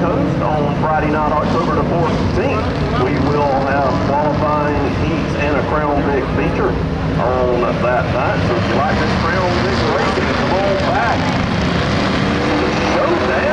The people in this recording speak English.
Coast on Friday night, October the 14th. We will have qualifying heats and a Crown Vic feature on that night. So if you like this Crown Vic racing, come on back. Showdown.